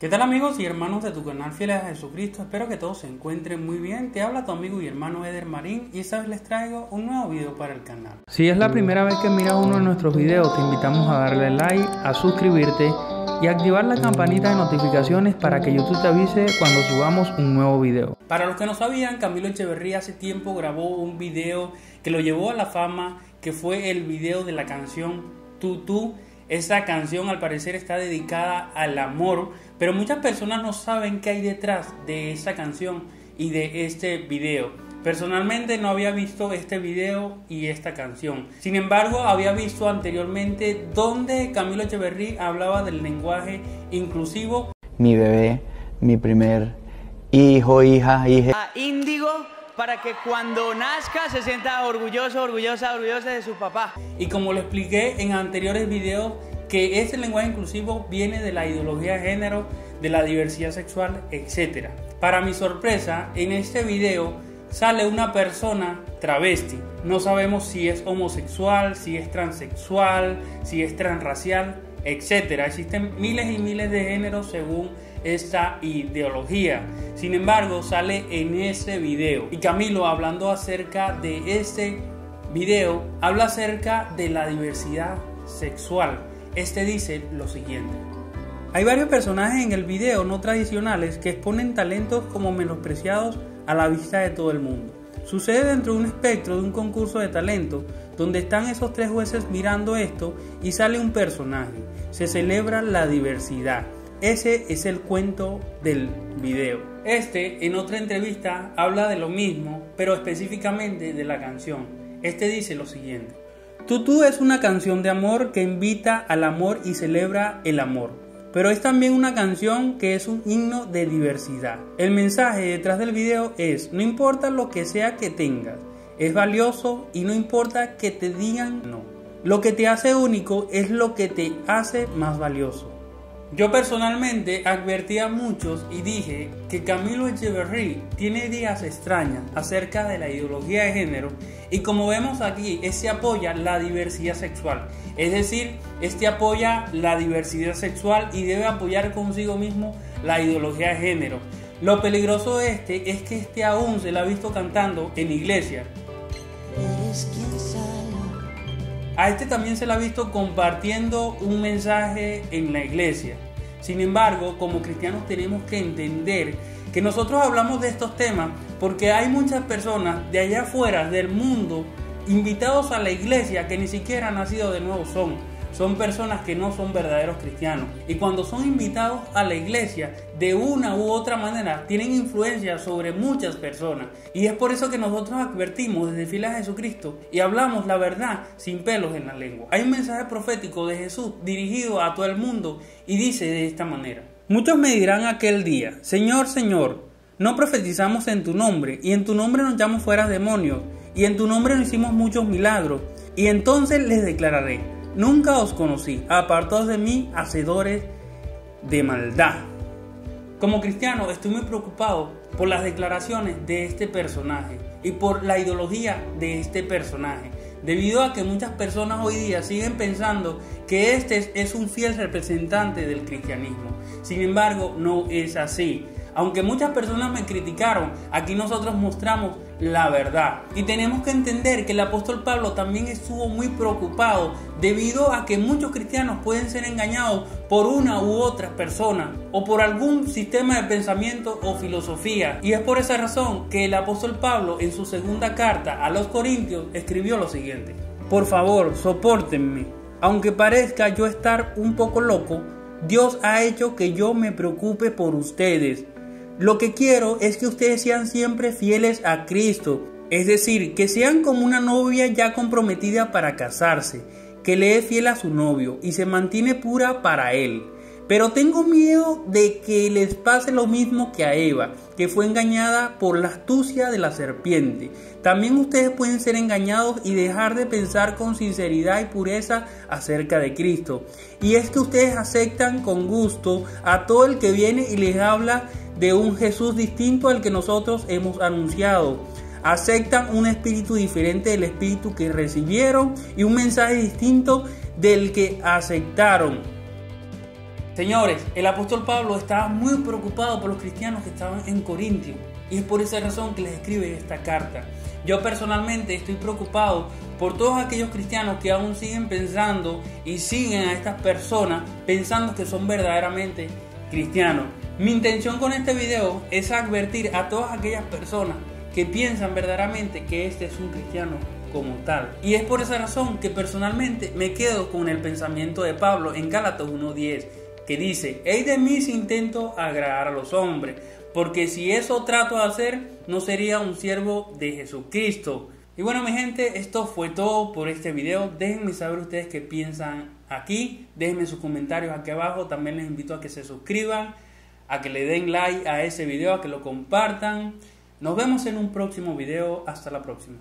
¿Qué tal amigos y hermanos de tu canal Fieles a Jesucristo? Espero que todos se encuentren muy bien. Te habla tu amigo y hermano Eder Marín y esta vez les traigo un nuevo video para el canal. Si es la primera vez que miras uno de nuestros videos, te invitamos a darle like, a suscribirte y activar la campanita de notificaciones para que YouTube te avise cuando subamos un nuevo video. Para los que no sabían, Camilo Echeverría hace tiempo grabó un video que lo llevó a la fama, que fue el video de la canción Tú Tú esta canción al parecer está dedicada al amor, pero muchas personas no saben qué hay detrás de esta canción y de este video. Personalmente no había visto este video y esta canción. Sin embargo, había visto anteriormente donde Camilo Echeverry hablaba del lenguaje inclusivo. Mi bebé, mi primer hijo, hija, hija. Índigo para que cuando nazca se sienta orgulloso, orgullosa, orgullosa de su papá. Y como lo expliqué en anteriores videos, que este lenguaje inclusivo viene de la ideología de género, de la diversidad sexual, etc. Para mi sorpresa, en este video sale una persona travesti. No sabemos si es homosexual, si es transexual, si es transracial, etc. Existen miles y miles de géneros según esta ideología. Sin embargo, sale en ese video. Y Camilo, hablando acerca de este video, habla acerca de la diversidad sexual. Este dice lo siguiente. Hay varios personajes en el video no tradicionales que exponen talentos como menospreciados a la vista de todo el mundo. Sucede dentro de un espectro de un concurso de talento donde están esos tres jueces mirando esto y sale un personaje. Se celebra la diversidad. Ese es el cuento del video. Este, en otra entrevista, habla de lo mismo, pero específicamente de la canción. Este dice lo siguiente. Tutu es una canción de amor que invita al amor y celebra el amor, pero es también una canción que es un himno de diversidad. El mensaje detrás del video es, no importa lo que sea que tengas, es valioso y no importa que te digan no. Lo que te hace único es lo que te hace más valioso. Yo personalmente advertí a muchos y dije que Camilo Echeverry tiene ideas extrañas acerca de la ideología de género y como vemos aquí, este apoya la diversidad sexual. Es decir, este apoya la diversidad sexual y debe apoyar consigo mismo la ideología de género. Lo peligroso de este es que este aún se la ha visto cantando en iglesia. A este también se le ha visto compartiendo un mensaje en la iglesia. Sin embargo, como cristianos tenemos que entender que nosotros hablamos de estos temas porque hay muchas personas de allá afuera del mundo invitados a la iglesia que ni siquiera han nacido de nuevo son son personas que no son verdaderos cristianos. Y cuando son invitados a la iglesia, de una u otra manera, tienen influencia sobre muchas personas. Y es por eso que nosotros advertimos desde filas a Jesucristo y hablamos la verdad sin pelos en la lengua. Hay un mensaje profético de Jesús dirigido a todo el mundo y dice de esta manera. Muchos me dirán aquel día, Señor, Señor, no profetizamos en tu nombre, y en tu nombre nos echamos fuera demonios, y en tu nombre nos hicimos muchos milagros, y entonces les declararé, Nunca os conocí, apartados de mí, hacedores de maldad. Como cristiano estoy muy preocupado por las declaraciones de este personaje y por la ideología de este personaje, debido a que muchas personas hoy día siguen pensando que este es un fiel representante del cristianismo. Sin embargo, no es así. Aunque muchas personas me criticaron, aquí nosotros mostramos la verdad. Y tenemos que entender que el apóstol Pablo también estuvo muy preocupado debido a que muchos cristianos pueden ser engañados por una u otra persona o por algún sistema de pensamiento o filosofía. Y es por esa razón que el apóstol Pablo en su segunda carta a los Corintios escribió lo siguiente. Por favor, soportenme. Aunque parezca yo estar un poco loco, Dios ha hecho que yo me preocupe por ustedes lo que quiero es que ustedes sean siempre fieles a Cristo, es decir, que sean como una novia ya comprometida para casarse, que le es fiel a su novio y se mantiene pura para él. Pero tengo miedo de que les pase lo mismo que a Eva, que fue engañada por la astucia de la serpiente. También ustedes pueden ser engañados y dejar de pensar con sinceridad y pureza acerca de Cristo. Y es que ustedes aceptan con gusto a todo el que viene y les habla de un Jesús distinto al que nosotros hemos anunciado. Aceptan un espíritu diferente del espíritu que recibieron y un mensaje distinto del que aceptaron. Señores, el apóstol Pablo estaba muy preocupado por los cristianos que estaban en Corintio y es por esa razón que les escribe esta carta. Yo personalmente estoy preocupado por todos aquellos cristianos que aún siguen pensando y siguen a estas personas pensando que son verdaderamente cristianos. Mi intención con este video es advertir a todas aquellas personas que piensan verdaderamente que este es un cristiano como tal. Y es por esa razón que personalmente me quedo con el pensamiento de Pablo en Gálatas 1.10, que dice, hey de mí si intento agradar a los hombres, porque si eso trato de hacer, no sería un siervo de Jesucristo. Y bueno mi gente, esto fue todo por este video. Déjenme saber ustedes qué piensan aquí. Déjenme sus comentarios aquí abajo. También les invito a que se suscriban, a que le den like a ese video, a que lo compartan. Nos vemos en un próximo video. Hasta la próxima.